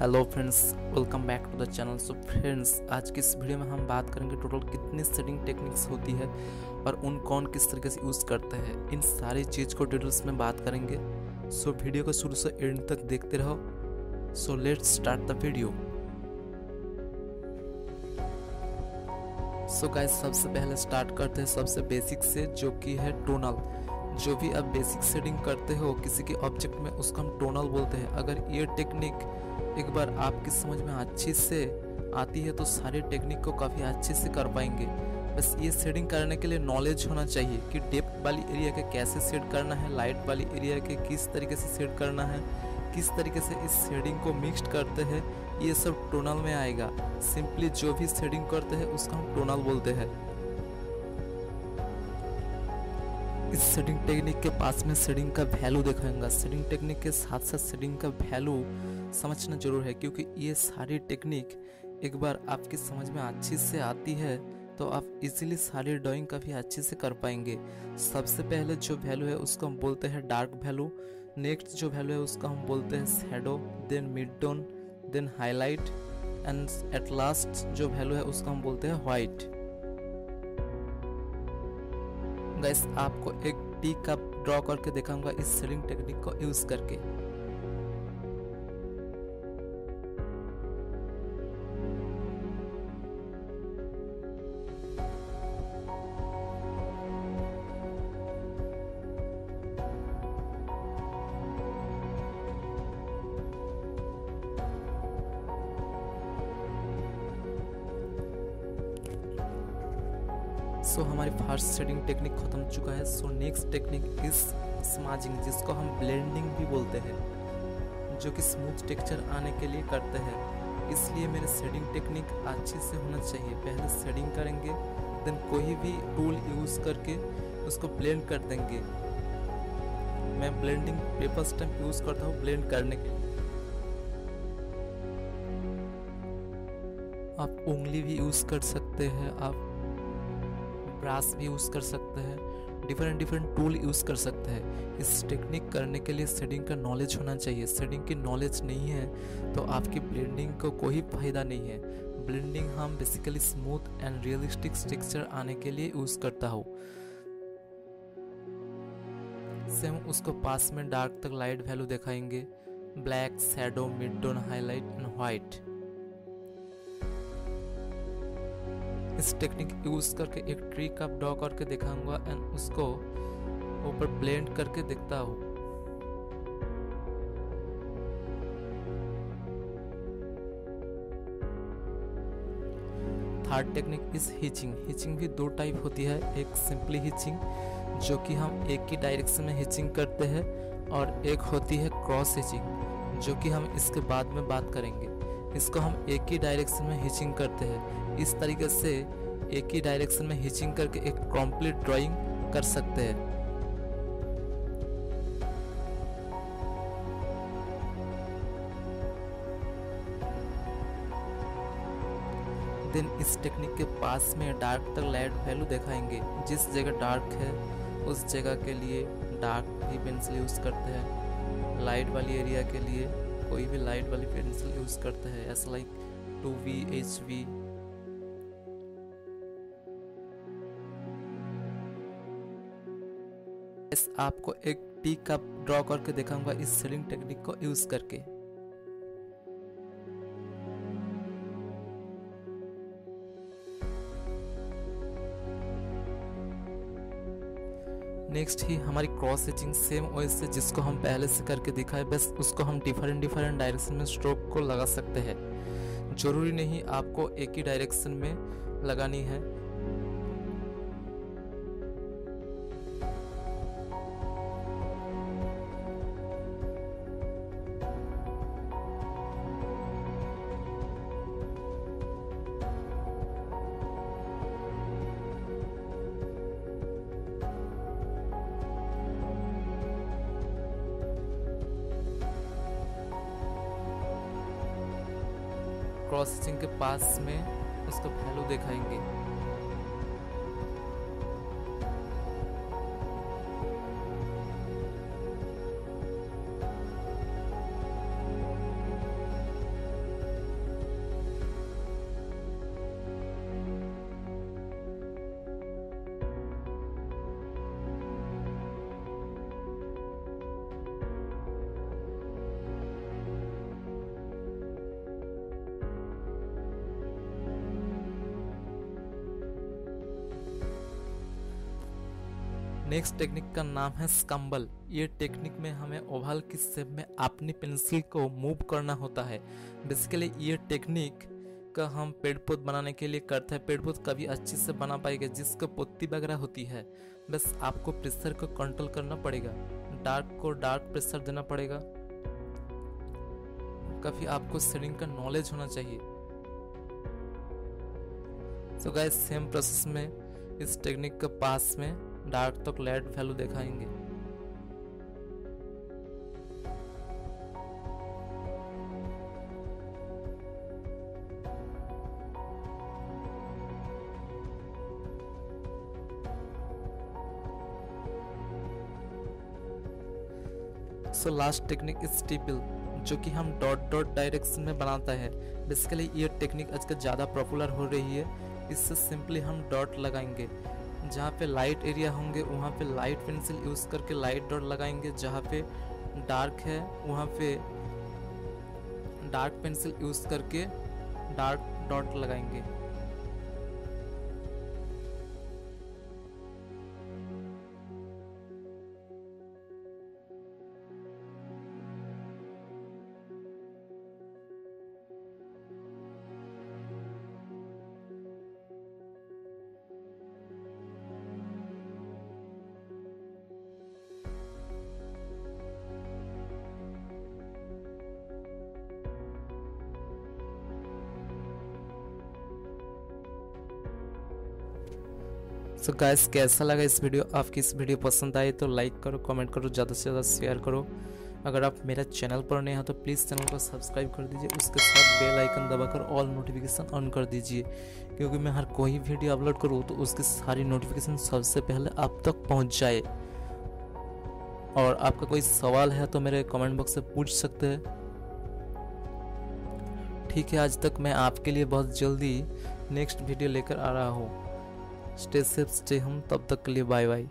Hello friends welcome back to the channel so friends आज की इस वीडियो में हम बात करेंगे टोटल कितनी सेटिंग टेक्निक्स होती है और उन कौन किस तरीके से यूज़ करते हैं। इन सारी चीज़ को डिटेल्स में बात करेंगे। सो so, वीडियो को शुरू से एंड तक देखते रहो। So let start the video so guys सबसे पहले स्टार्ट करते हैं सबसे बेसिक से जो कि है टोनल जो भी आप बेसिक सेटिंग करते हो किसी के ऑब्जेक्ट में उसको हम टोनल बोलते हैं। अगर ये टेक्निक एक बार आपकी समझ में अच्छे से आती है तो सारी टेक्निक को काफ़ी अच्छे से कर पाएँगे। बस ये सेटिंग करने के लिए नॉलेज होना चाहिए कि डेप्थ वाली एरिया के कैसे सेट करना है लाइट वाली एरिया के किस तरीके से सेट करना है, किस तरीके से इस शेडिंग को मिक्सड करते हैं, ये सब टोनल में आएगा। सिंपली जो भी शेडिंग करते हैं, उसको हम टोनल बोलते हैं। इस सेटिंग टेक्निक के पास में सेटिंग का वैल्यू दिखाऊँगा सेटिंग टेक्निक के साथ साथ सेटिंग का वैल्यू समझना ज़रूर है, क्योंकि ये सारी टेक्निक एक बार आपकी समझ में अच्छी से आती है तो आप इजीली सारी ड्राइंग काफ़ी अच्छे से कर पाएँगे। सबसे पहले जो वैल्यू है उसको हम बोलते हैं डार्क वैल्यू नेक्स्ट जो वैल्यू है उसको हम बोलते हैं shadow then mid tone then highlight and at last जो वैल्यू है उसको हम बोलते हैं व्हाइट गैस आपको एक टी कप ड्रॉ करके दिखाऊँगा इस सेलिंग टेक्निक को यूज़ करके। सो हमारी फ़र्स्ट शेडिंग टेक्निक खत्म चुका है। So next technique is smudging जिसको हम ब्लेंडिंग भी बोलते हैं, जो कि स्मूथ टेक्सचर आने के लिए करते हैं। इसलिए मेरे शेडिंग टेक्निक अच्छे से होना चाहिए। पहले शेडिंग करेंगे देन कोई भी टूल यूज़ करके उसको ब्लेंड कर देंगे। मैं ब्लेंडिंग पेपर स्टैम्प यूज़ करता हूँ ब्लेंड करने के लिए। आप उंगली भी यूज़ कर सकते हैं, आप ब्रास भी यूज़ कर सकते हैं डिफरेंट डिफरेंट टूल यूज़ कर सकते हैं। इस टेक्निक करने के लिए शेडिंग का नॉलेज होना चाहिए। शेडिंग की नॉलेज नहीं है तो आपकी ब्लेंडिंग को कोई फ़ायदा नहीं है। ब्लेंडिंग हम basically smooth and realistic texture आने के लिए यूज़ करता हूँ। सेम उसको पास में डार्क तक लाइट वैल्यू दिखाएँगे। Black shadow mid tone highlight and white इस टेक्निक यूज़ करके एक ट्री का ड्रॉ करके दिखाऊँगा एंड उसको ऊपर ब्लेंड करके दिखता हूँ। Third technique is hatching hatching भी दो टाइप होती है। एक सिंपली हिचिंग जो कि हम एक ही डायरेक्शन में हिचिंग करते हैं, और एक होती है क्रॉस हिचिंग जो कि हम इसके बाद में बात करेंगे। इसको हम एक ही डायरेक्शन में हिचिंग करते हैं। इस तरीके से एक ही डायरेक्शन में हिचिंग करके एक कॉम्प्लीट ड्राइंग कर सकते हैं। देन इस टेक्निक के पास में डार्क तक लाइट वैल्यू दिखाएँगे। जिस जगह डार्क है, उस जगह के लिए डार्क ही पेंसिल यूज़ करते हैं। लाइट वाली एरिया के लिए कोई भी लाइट वाली पेंसिल यूज़ करते हैं, ऐसा like to V, H V. आपको एक टी कप ड्रॉ करके दिखाऊँगा इस सेलिंग टेक्निक को यूज़ करके। नेक्स्ट ही हमारी क्रॉस स्टिचिंग सेम वैसे जिसको हम पहले से करके दिखाए बस उसको हम डिफरेंट डिफरेंट डायरेक्शन में स्ट्रोक को लगा सकते हैं। ज़रूरी नहीं आपको एक ही डायरेक्शन में लगानी है। क्रॉसिंग के पास में उसका वैल्यू दिखाएँगे। नेक्स्ट टेक्निक का नाम है स्कम्बल ये टेक्निक में हमें ओवल की शेप में अपनी पेंसिल को मूव करना होता है। बेसिकली ये टेक्निक का हम पेड़ पौध बनाने के लिए करते हैं। पेड़ पौध कभी अच्छे से बना पाएगा, जिसको पत्ती वगैरह होती है। बस आपको प्रेशर को कंट्रोल करना पड़ेगा। डार्क को डार्क प्रेशर देना पड़ेगा। काफ़ी आपको शेडिंग का नॉलेज होना चाहिए। सो गाइस सेम प्रोसेस में इस टेक्निक के पास में डार्क तो लाइट वैल्यू दिखाएँगे। So last technique is stipple जो कि हम डॉट डॉट डायरेक्शन में बनाता है। बेसिकली ये टेक्निक आजकल ज़्यादा पॉपुलर हो रही है। इससे सिंपली हम डॉट लगाएँगे। जहाँ पे लाइट एरिया होंगे, वहाँ पे लाइट पेंसिल यूज़ करके लाइट डॉट लगाएँगे, जहाँ पे डार्क है, वहाँ पे डार्क पेंसिल यूज़ करके डार्क डॉट लगाएँगे। सो गाइस कैसा लगा इस वीडियो? आपकी इस वीडियो पसंद आए तो लाइक करो कमेंट करो, ज़्यादा से ज़्यादा शेयर करो। अगर आप मेरा चैनल पर नए हैं तो प्लीज़ चैनल को सब्सक्राइब कर दीजिए। उसके साथ बेल आइकन दबाकर ऑल नोटिफिकेशन ऑन कर दीजिए। क्योंकि मैं हर कोई वीडियो अपलोड करूँ तो उसकी सारी नोटिफिकेशन सबसे पहले आप तक पहुँच जाए। और आपका कोई सवाल है तो मेरे कमेंट बॉक्स से पूछ सकते हैं। ठीक है, आज तक मैं आपके लिए बहुत जल्दी नेक्स्ट वीडियो लेकर आ रहा हूँ। स्टे सेफ़ स्टे हम तब तक के लिए बाय बाय